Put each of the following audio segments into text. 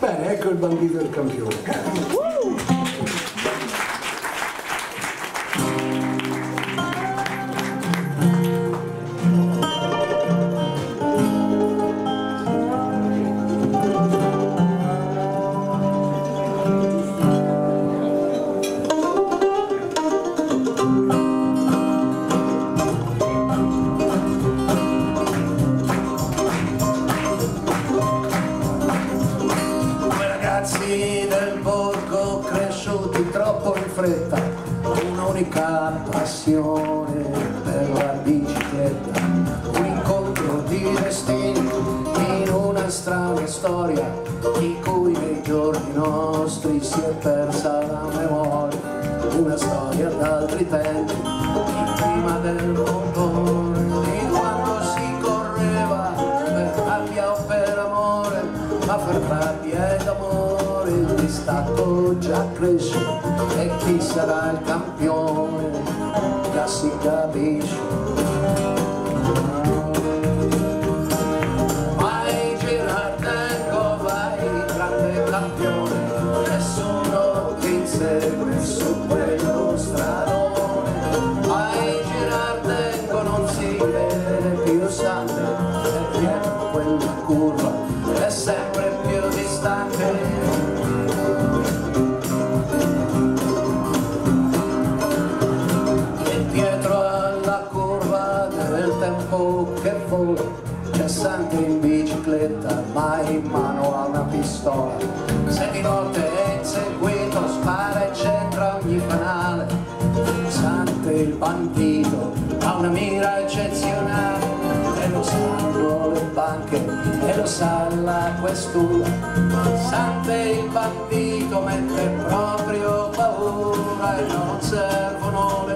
Bene, ecco il bambino del campione. Fretta, un'unica passione per la bicicletta, un incontro di destini in una strana storia di cui nei giorni nostri si è persa la memoria, una storia d'altri tempi, prima del motore, già cresce e chi sarà il campione? Già si tempo che vola c'è Sante in bicicletta mai in mano a una pistola. Se di notte è inseguito spara e centra ogni fanale Sante il bandito ha una mira eccezionale. E lo sanno le banche e lo sa la questura. Sante il bandito mette proprio paura e non servono le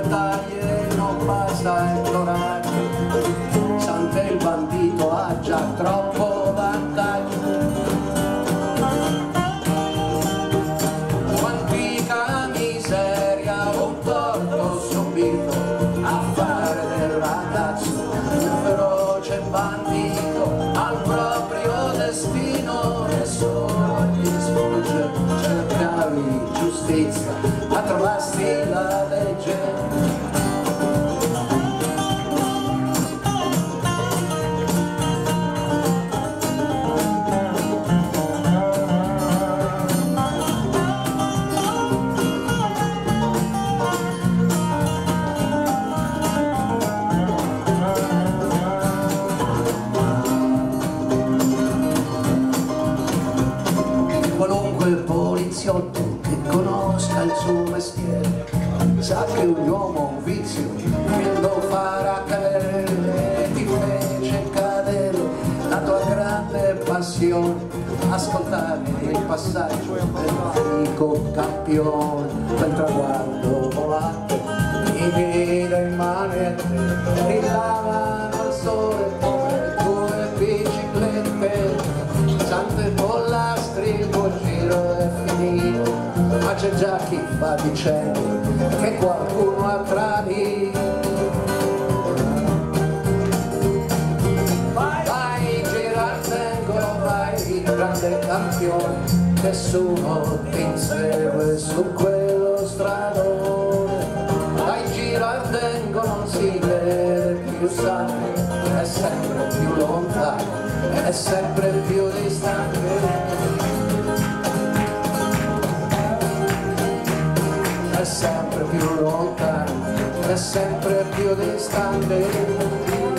giustizia ma trovasti la legge mestiere. Sa che un uomo un vizio lo farà cadere. Ti fece cadere la tua grande passione. Ascoltare il passaggio dell'antico campione. Quel traguardo volante i piedi in manette brillavano al sole dicendo che qualcuno ha tradito grande campione nessuno ti insegue su quello stradone vai Girardengo non si vede più sangue è sempre più lontano è sempre più distante sempre più lontano, è sempre più distante.